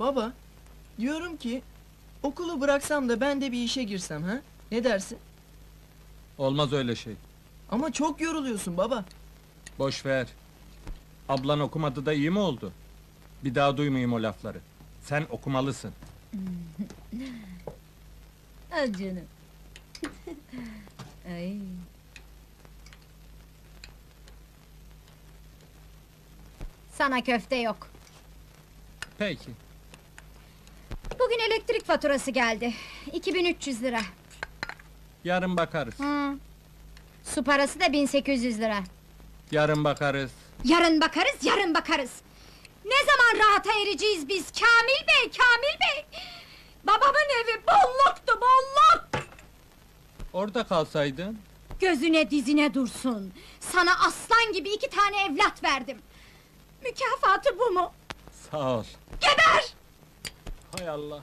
Baba, diyorum ki okulu bıraksam da ben de bir işe girsem ha? Ne dersin? Olmaz öyle şey. Ama çok yoruluyorsun baba. Boş ver. Ablan okumadı da iyi mi oldu? Bir daha duymayayım o lafları. Sen okumalısın. Al canım. Ay. Sana köfte yok. Peki. Bugün elektrik faturası geldi. 2300 lira. Yarın bakarız. Hı. Su parası da 1800 lira. Yarın bakarız. Yarın bakarız, yarın bakarız. Ne zaman rahata ereceğiz biz Kamil Bey, Kamil Bey? Babamın evi bolluktu, bolluk! Orada kalsaydın. Gözüne dizine dursun. Sana aslan gibi iki tane evlat verdim. Mükafatı bu mu? Sağ ol. Geber! Hay Allah.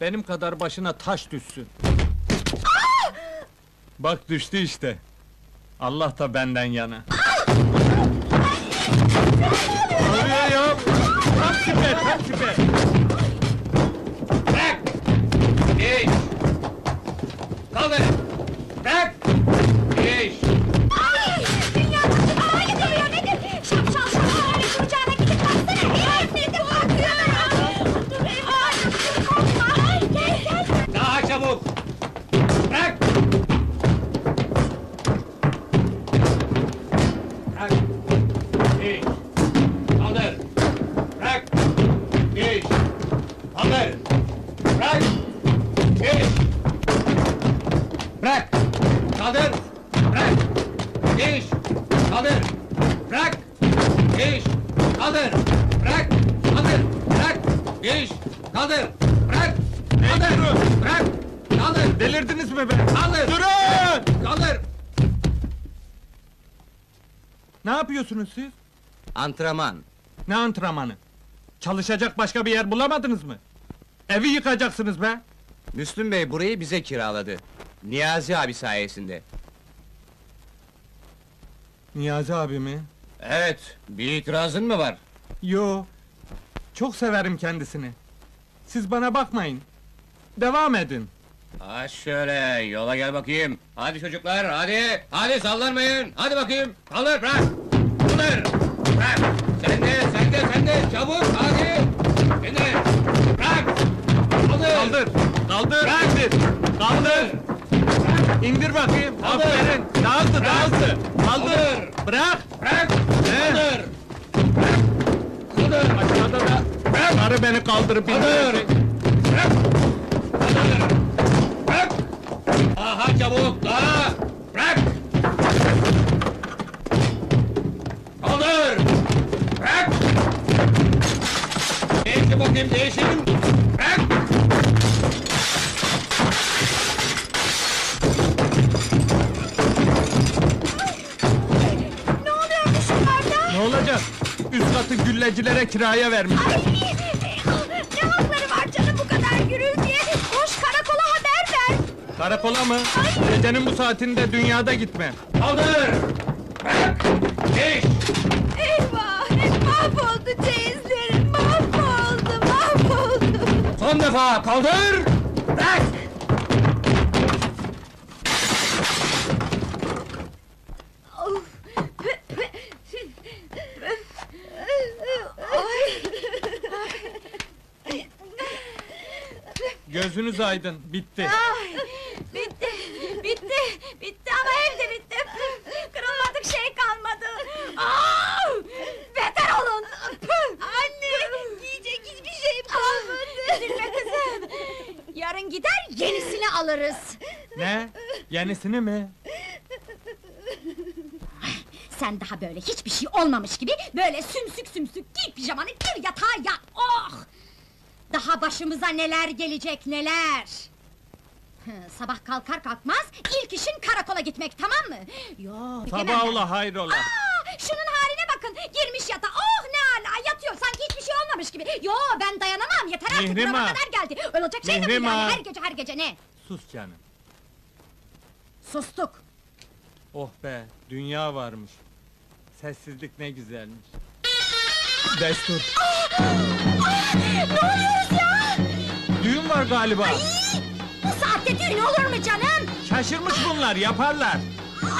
Benim kadar başına taş düşsün. Bak düştü işte. Allah da benden yana. Ne oluyor ya? Tam süper, tam süper. Bırak! Geç! Kaldır! Kaldır! Bırak! Geç! Kaldır! Bırak! Geç! Kaldır! Bırak! Kaldır! Bırak! Geç! Kaldır! Bırak! Kaldır! Bırak! Kaldır! Delirdiniz mi be? Kaldır! Durun! Kaldır! Ne yapıyorsunuz siz? Antrenman. Ne antrenmanı? Çalışacak başka bir yer bulamadınız mı? Evi yıkacaksınız be! Müslüm Bey burayı bize kiraladı. Niyazi abi sayesinde. Niyazi abi mi? Evet, bir itirazın mı var? Yo. Çok severim kendisini. Siz bana bakmayın. Devam edin. Ha şöyle, yola gel bakayım. Hadi çocuklar, hadi! Hadi sallanmayın! Hadi bakayım! Kaldır, bırak! Kaldır! Bırak! Sen de, sen de, sen de! Çabuk, hadi! Sen de! Bırak! Kaldır! Kaldır! Kaldır! Bırak! İndir! Kaldır! İndir bakayım! Kaldır! Aferin! Daha hızlı! Kaldır! Bırak! Bırak! Ne? Kaldır! Kaldır! Aşağıda da Bırak! karı beni kaldırıp Kaldır! Bırak! Kaldır! Bırak! Daha çabuk, daha! Bırak! Kaldır! Bırak! Değişin bakayım, değişin! Olacak? Üst katı güllecilere kiraya vermiş. Ay! Ne hakları var canım bu kadar gürültüye? Koş karakola haber ver! Karakola mı? Gecenin bu saatinde dünyada gitme. Kaldır! Bırak! Geç! Eyvah! Mahvoldu çeyizlerim, mahvoldu, mahvoldu! Son defa kaldır! Bırak! Gözünüz aydın, bitti. Ay, bitti, bitti, bitti ama evde bitti. Kırılmadık şey kalmadı. Aa, beter olun. Anne, giyecek hiçbir şeyim kalmadı. Üzülme kızım. Yarın gider yenisini alırız. Ne? Yenisini mi? Sen daha böyle hiçbir şey olmamış gibi böyle sümsük sümsük giy pijamanı gir yatağa yat. Oh! Daha başımıza neler gelecek neler. Sabah kalkar kalkmaz ilk işin karakola gitmek tamam mı? Yok. Sabah ola hayrola. Aa, şunun haline bakın girmiş yatağa oh ne ala yatıyor sanki hiçbir şey olmamış gibi. Yo ben dayanamam yeter artık Mihrimah. burama kadar geldi. Olacak şey mi bu Mihrimah. yani her gece her gece ne? Sus canım. Sustuk. Oh be, dünya varmış. Sessizlik ne güzelmiş. Destur. ne oluyoruz ya? Düğün var galiba. Bu saatte düğün olur mu canım? Şaşırmış bunlar yaparlar.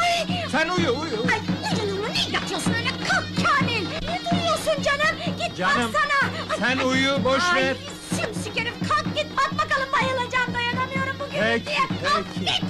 Ay, Sen uyu uyu. ay ucununu ne yatıyorsun öyle? Kalk Kamil. Ne duruyorsun canım? Git Canım, baksana. Ay, sen ay, uyu, boş ay, ver. Sümsük herif kalk git bak bakalım bayılacağım dayanamıyorum bu Peki, gürültüye. Kalk peki. git.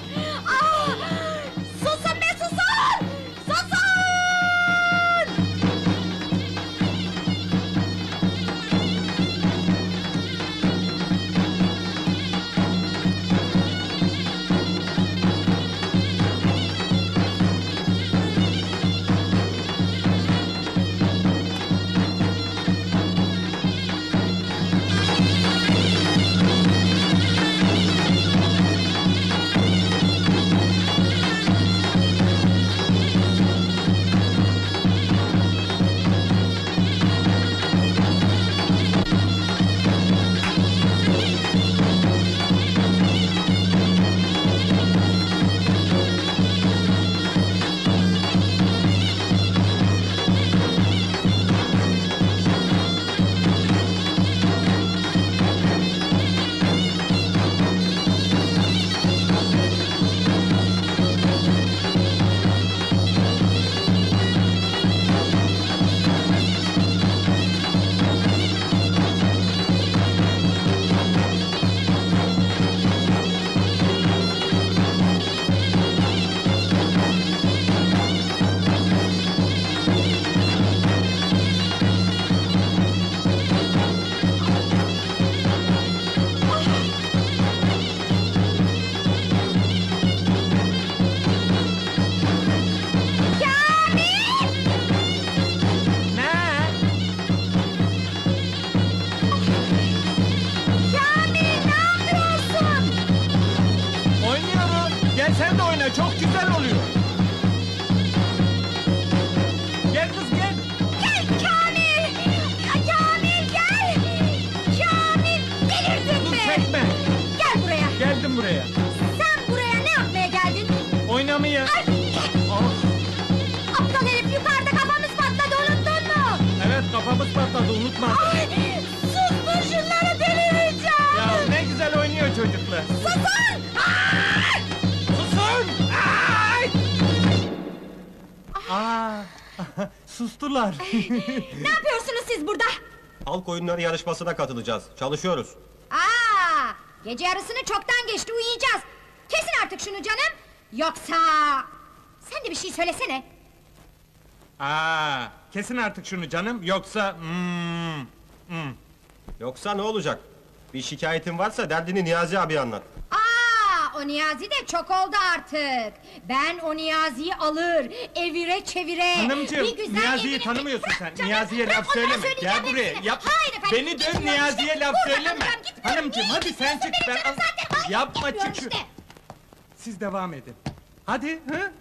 Sen de oyna çok güzel oluyor. Gel kız gel. Gel Kamil! Kamil gel! Kamil delirdin Dur mi? çekme. Gel buraya. Geldim buraya. Sen buraya ne yapmaya geldin? Oynamaya. Ay! Ah, Aptal herif yukarıda kafamız patladı unuttun mu? evet kafamız patladı unutma. Ay! Aa, sustular. Ne yapıyorsunuz siz burada? Halk oyunları yarışmasına katılacağız. Çalışıyoruz. Aa! Gece yarısını çoktan geçti uyuyacağız. Kesin artık şunu canım. Yoksa... Sen de bir şey söylesene. Aa, kesin artık şunu canım yoksa hmm, hmm. Yoksa ne olacak? Bir şikayetin varsa derdini Niyazi abi anlat. Aa, o Niyazi de çok oldu artık. Ben o Niyazi'yi alır, evire çevire. Hanımcığım, bir güzel Niyazi'yi evine- tanımıyorsun Bırak sen. canım, Niyazi'ye bırak laf onlara söyleme. söyleyeceğim Gel buraya. hepsini. Yap. Hayır efendim. Beni dön gitmiyorum Niyazi'ye laf Buradan söyleme. gitmiyorum. Hanımcığım hadi sen çık. Benim Ben canım zaten. Hayır, Yapma gitmiyorum çık. şu- işte. Siz devam edin. Hadi. Hı?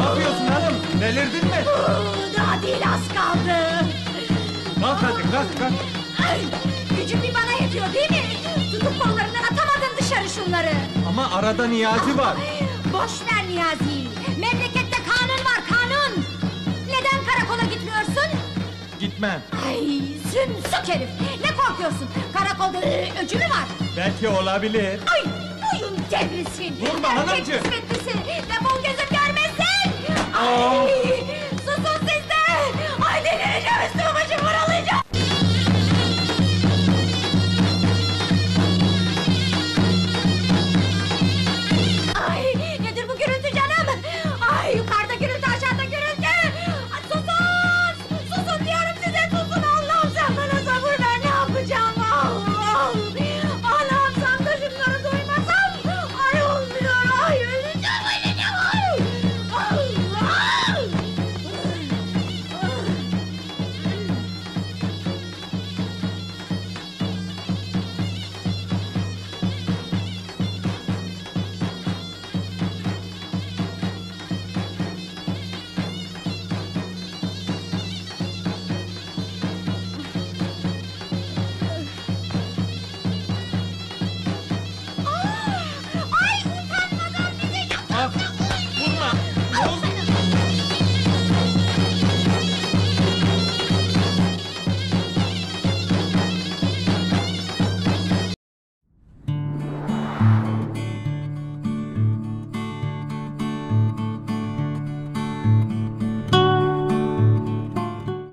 ne yapıyorsun hanım? Delirdin mi? Daha değil az kaldı. Kalk hadi kalk kalk. Ay, gücün bir bana yetiyor değil mi? Tutup kollarından atamadın dışarı şunları. Ama arada Niyazi var. Boş ver Niyazi. Memlekette kanun var kanun. Neden karakola gitmiyorsun? Gitmem. Ay sümsük herif. Ne korkuyorsun? Karakolda ıı, öcü mü var? Belki olabilir. Ay boyun devrilsin. Vurma Erkek hanımcığım. kısmetlisi. Defol gözüm görmesin. Ay